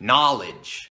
knowledge.